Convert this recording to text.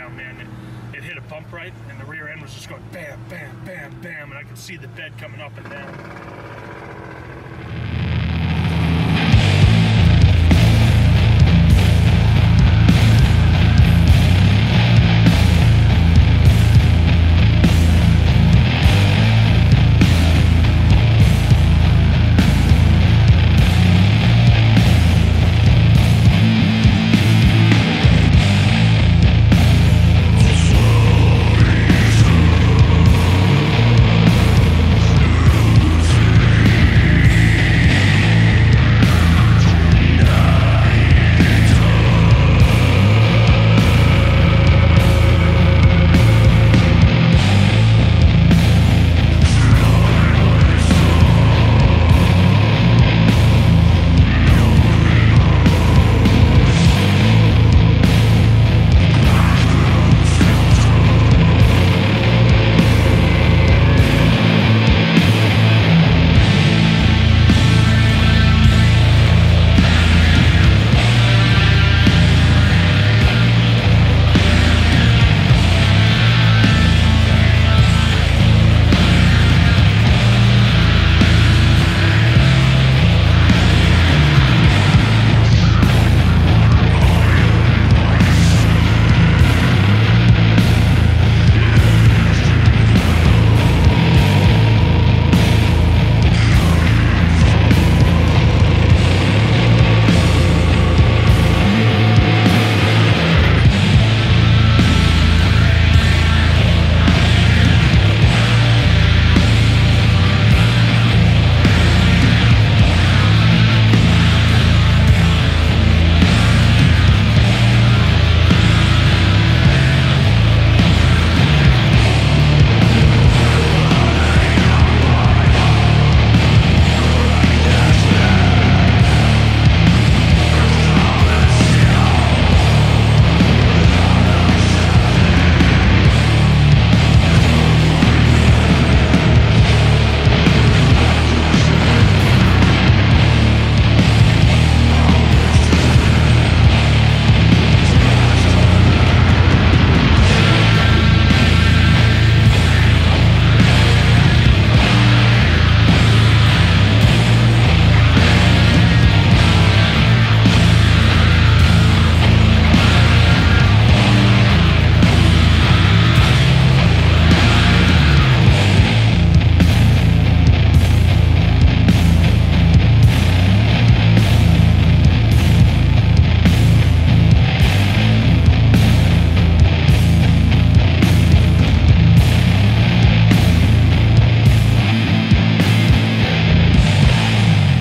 down, man. It, it hit a bump right, and the rear end was just going bam, bam, bam, bam, and I could see the bed coming up and down.